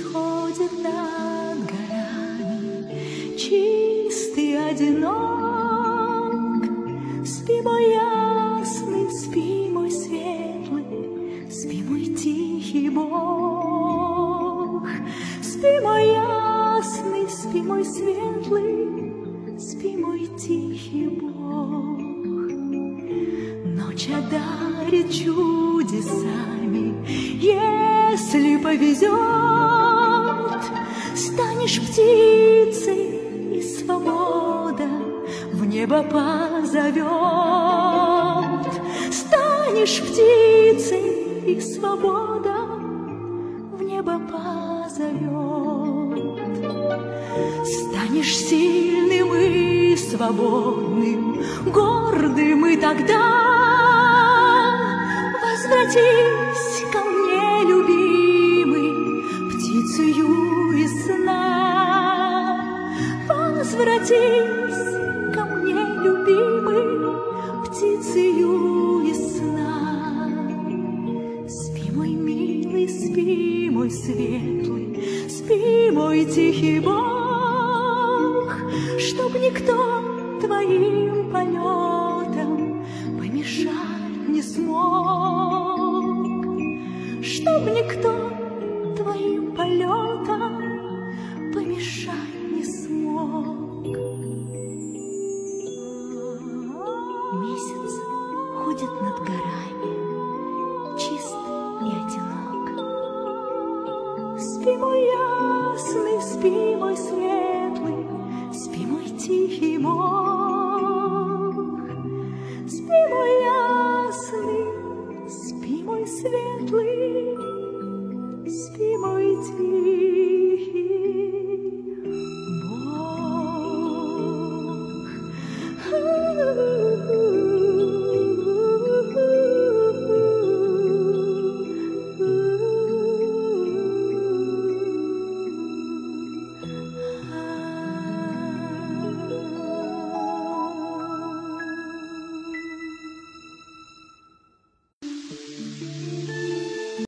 носит над горами, чистый одинок. Спи, мой ясный, спи, мой светлый, спи, мой тихий Бог. Спи, мой ясный, спи, мой светлый, спи, мой тихий Бог. Ночь одарит чудесами, если повезет, станешь птицей, и свобода в небо позовет. Станешь птицей, и свобода в небо позовет. Станешь сильным и свободным, гордым и тогда возвратись Возвратись ко мне, любимый, птицею из сна. Спи, мой милый, спи, мой светлый, спи, мой тихий Бог, чтоб никто твоим полетам помешать не смог, чтоб никто ходит над горами, чист и одинок. Спи мой ясный, спи мой светлый, спи мой тихий мох. Спи мой ясный, спи мой светлый,